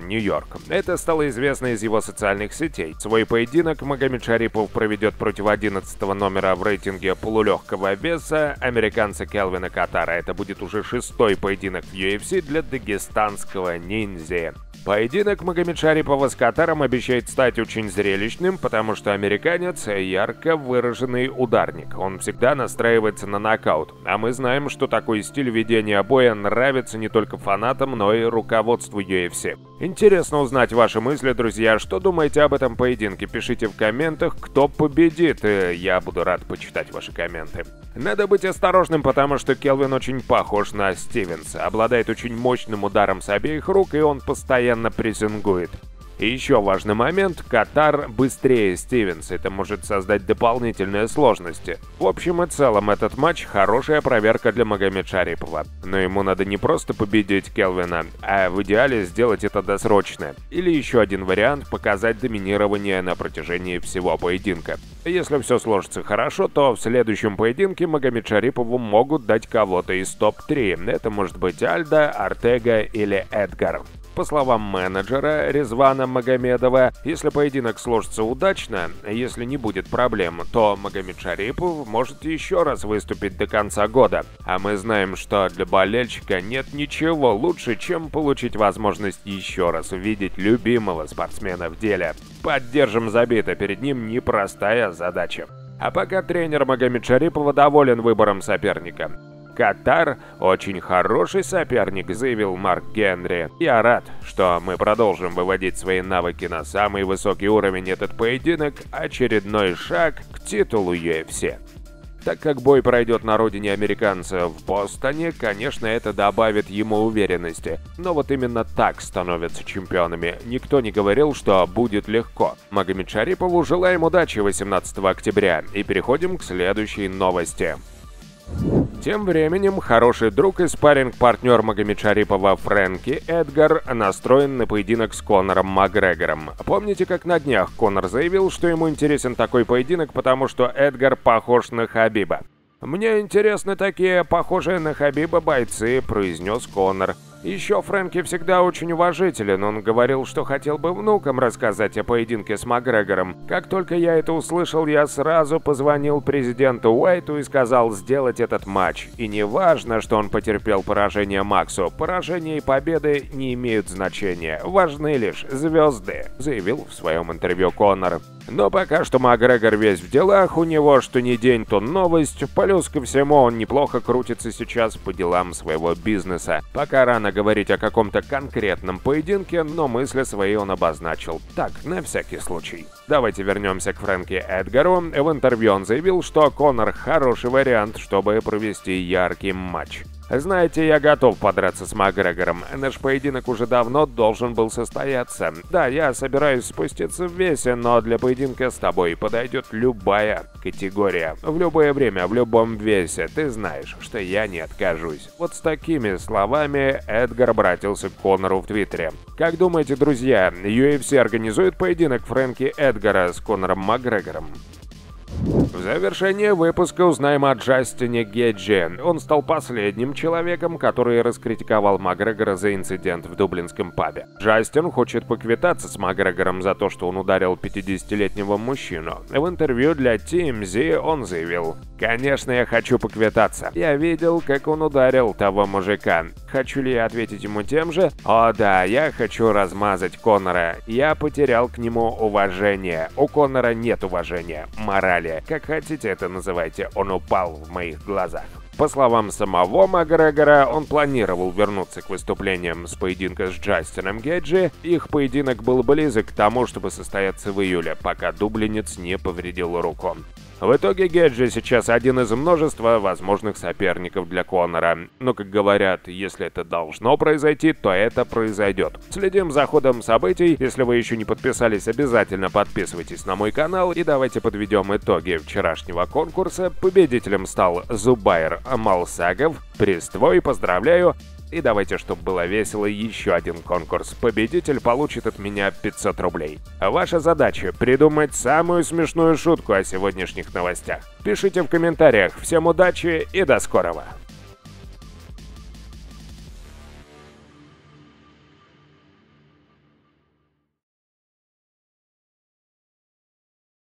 Нью-Йорк. Это стало известно из его социальных сетей. Свой поединок Магомед Шарипов проведет против 11 номера в рейтинге полулегкого веса американца Келвина Катара. Это будет уже шестой поединок в UFC для дагестанского ниндзя. Поединок Магомед Шарипова с Катаром обещает стать очень зрелищным, потому что американец – ярко выраженный ударник. Он всегда настраивается на нокаут. А мы знаем, что такой стиль ведения боя нравится не только фанатам, но и руководству UFC. Интересно узнать ваши мысли, друзья. Что думаете об этом поединке? Пишите в комментах, кто победит. Я буду рад почитать ваши комменты. Надо быть осторожным, потому что Келвин очень похож на Стивенса. Обладает очень мощным ударом с обеих рук, и он постоянно прессингует. И еще важный момент – Катар быстрее Стивенс, это может создать дополнительные сложности. В общем и целом, этот матч – хорошая проверка для Магомед Шарипова. Но ему надо не просто победить Келвина, а в идеале сделать это досрочно. Или еще один вариант – показать доминирование на протяжении всего поединка. Если все сложится хорошо, то в следующем поединке Магомед Шарипову могут дать кого-то из топ-3. Это может быть Альда, Артега или Эдгар. По словам менеджера Резвана Магомедова, если поединок сложится удачно, если не будет проблем, то Магомед Шарипов может еще раз выступить до конца года. А мы знаем, что для болельщика нет ничего лучше, чем получить возможность еще раз увидеть любимого спортсмена в деле. Поддержим забито, перед ним непростая задача. А пока тренер Магомед Шарипова доволен выбором соперника. Катар очень хороший соперник, заявил Марк Генри. Я рад, что мы продолжим выводить свои навыки на самый высокий уровень. Этот поединок – очередной шаг к титулу UFC. Так как бой пройдет на родине американца в Бостоне, конечно, это добавит ему уверенности. Но вот именно так становятся чемпионами. Никто не говорил, что будет легко. Магомед Шарипову желаем удачи 18 октября. И переходим к следующей новости. Тем временем, хороший друг и спарринг-партнер Магомед Шарипова Фрэнки Эдгар настроен на поединок с Конором Макгрегором. Помните, как на днях Конор заявил, что ему интересен такой поединок, потому что Эдгар похож на Хабиба? «Мне интересны такие похожие на Хабиба бойцы», — произнес Конор. Еще Фрэнки всегда очень уважителен, он говорил, что хотел бы внукам рассказать о поединке с Макгрегором. Как только я это услышал, я сразу позвонил президенту Уайту и сказал сделать этот матч. И не важно, что он потерпел поражение Максу, поражение и победы не имеют значения, важны лишь звезды, заявил в своем интервью Коннор. Но пока что Макгрегор весь в делах, у него что ни день, то новость. Плюс ко всему он неплохо крутится сейчас по делам своего бизнеса. Пока рано говорить о каком-то конкретном поединке, но мысли свои он обозначил. Так, на всякий случай. Давайте вернемся к Фрэнки Эдгару. В интервью он заявил, что Конор хороший вариант, чтобы провести яркий матч. Знаете, я готов подраться с Макгрегором. Наш поединок уже давно должен был состояться. Да, я собираюсь спуститься в весе, но для поединка с тобой подойдет любая категория. В любое время, в любом весе. Ты знаешь, что я не откажусь. Вот с такими словами Эдгар обратился к Конору в Твиттере. Как думаете, друзья, UFC организует поединок Фрэнки Эдгара с Конором Макгрегором? В завершение выпуска узнаем о Джастине Геджи. Он стал последним человеком, который раскритиковал Макгрегора за инцидент в дублинском пабе. Джастин хочет поквитаться с Макгрегором за то, что он ударил 50-летнего мужчину. В интервью для TMZ он заявил, «Конечно, я хочу поквитаться. Я видел, как он ударил того мужика. Хочу ли я ответить ему тем же? О да, я хочу размазать Конора. Я потерял к нему уважение. У Конора нет уважения, морали. Как хотите это называйте, он упал в моих глазах. По словам самого Макгрегора, он планировал вернуться к выступлениям с поединка с Джастином Геджи. Их поединок был близок к тому, чтобы состояться в июле, пока дублинец не повредил руку. В итоге Геджи сейчас один из множества возможных соперников для Конора. Но, как говорят, если это должно произойти, то это произойдет. Следим за ходом событий. Если вы еще не подписались, обязательно подписывайтесь на мой канал и давайте подведем итоги вчерашнего конкурса. Победителем стал Зубайр Малсагов. Приствой, поздравляю! И давайте, чтобы было весело, еще один конкурс. Победитель получит от меня 500 рублей. Ваша задача — придумать самую смешную шутку о сегодняшних новостях. Пишите в комментариях. Всем удачи и до скорого!